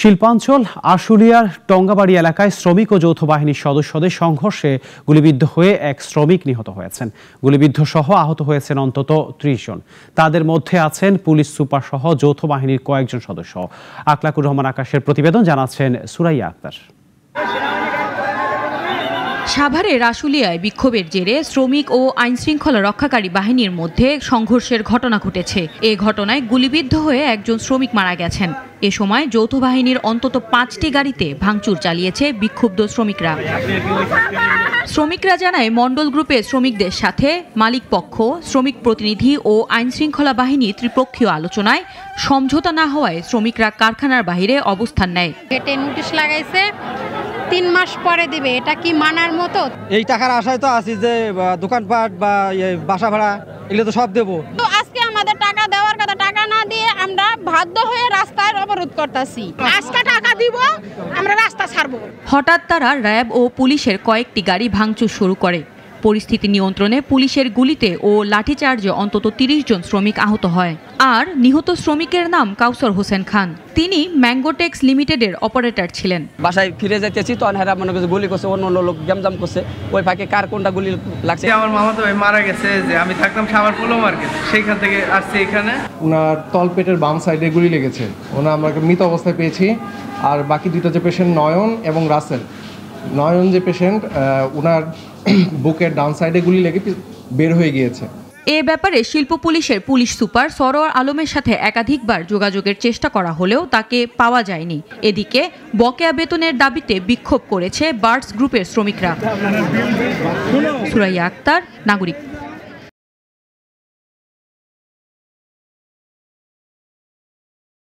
শিল্পাঞ্চল, আশুলিয়ার টঙ্গাবাড়ি এলাকায় শ্রমিক ও যৌথ বাহিনীর সদস্যদের সংঘর্ষে গুলিবিদ্ধ হয়ে এক শ্রমিক নিহত হয়েছেন। গুলিবিদ্ধ সহ আহত হয়েছেন অন্তত ত্রিশ জন। তাদের মধ্যে আছেন পুলিশ সুপার সহ যৌথ বাহিনীর কয়েকজন সদস্য। আকলাকুর রহমান আকাশের প্রতিবেদন জানাচ্ছেন সুরাইয়া আক্তার। সাভারের আশুলিয়ায় বিক্ষোভের জেরে শ্রমিক ও আইনশৃঙ্খলা রক্ষাকারী বাহিনীর মধ্যে সংঘর্ষের ঘটনা ঘটেছে। এ ঘটনায় গুলিবিদ্ধ হয়ে একজন শ্রমিক মারা গেছেন। এ সময় যৌথ বাহিনীর অন্তত পাঁচটি গাড়িতে ভাঙচুর চালিয়েছে বিক্ষুব্ধ শ্রমিকরা। শ্রমিকরা জানায়, মণ্ডল গ্রুপের শ্রমিকদের সাথে মালিক পক্ষ, শ্রমিক প্রতিনিধি ও আইনশৃঙ্খলা বাহিনী ত্রিপক্ষীয় আলোচনায় সমঝোতা না হওয়ায় শ্রমিকরা কারখানার বাইরে অবস্থান নেয়। নোটিশ লাগাইছে তিন মাস পরে দিবে এটা কি মানার মতো? এই টাকার আশায় তো আছি যে দোকানপাট বা ইয়ে, বাসা ভাড়া এগুলো তো সব দেবো। তো আজকে আমাদের টাকা দেওয়ার কথা টাকা না দিয়ে আমরা বাধ্য হয়ে রাস্তায় অবরোধ করতেছি। আজকে টাকা দিব আমরা রাস্তা ছাড়বো। হঠাৎ তারা র্যাব ও পুলিশের কয়েকটি গাড়ি ভাঙচুর শুরু করে। পরিস্থিতি নিয়ন্ত্রণে পুলিশের গুলিতে ও লাঠিচার্জে অন্তত তিরিশ জন শ্রমিক আহত হয়। আর নিহত শ্রমিকের নাম কাউসর হোসেন খান। তিনি ম্যাঙ্গোটেক্স লিমিটেডের অপারেটর ছিলেন। বাসায় ফিরে যাইতেছি তখন হেরা মনে করছে গুলি করছে অন্য অন্য লোক গ্যামজাম করছে। ওই ফাঁকে কার কোনটা গুলি লাগছে? আমার মামা তো মারা গেছে যে আমি থাকতাম সাভার পোলো মার্কেট সেইখান থেকে আসছি এখানে। ওনার তলপেটের বাম সাইডে গুলি লেগেছে। ওনার আমরা মৃত অবস্থায় পেয়েছি। আর বাকি দুটো যে পেশেন্ট নয়ন এবং রাসেল। নয়ন যে পেশেন্ট ওনার বুকের ডান সাইডে গুলি লেগে বের হয়ে গিয়েছে। এ ব্যাপারে শিল্প পুলিশের পুলিশ সুপার সরোয়ার আলমের সাথে একাধিকবার যোগাযোগের চেষ্টা করা হলেও তাকে পাওয়া যায়নি। এদিকে বকেয়া বেতনের দাবিতে বিক্ষোভ করেছে বার্ডস গ্রুপের শ্রমিকরা। সুরাইয়া আক্তার, নাগরিক।